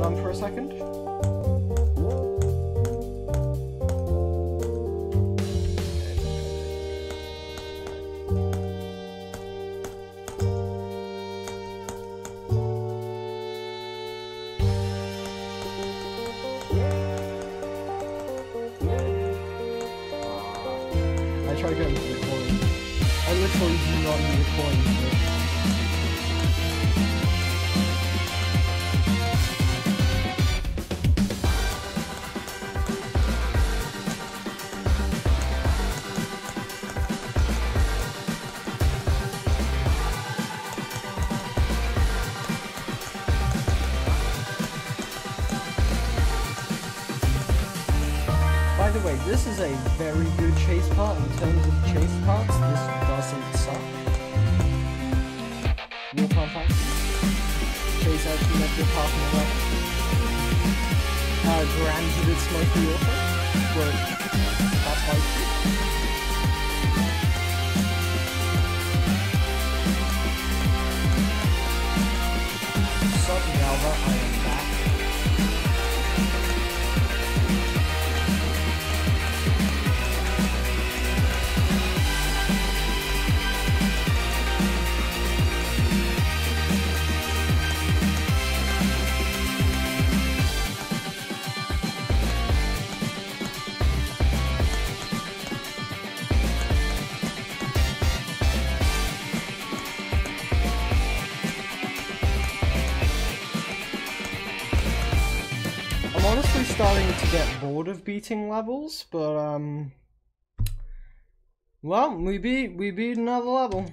down for a second? I try to get into the coin. I literally do not need a coin. By the way, this is a very good chase part in terms of chase parts. This doesn't suck. Real fun fact. Chase actually left your path in the right. Uh, granted it's mostly awful, but that's why it's. Sup, Galva, I am starting to get bored of beating levels, but um well, we beat we beat another level.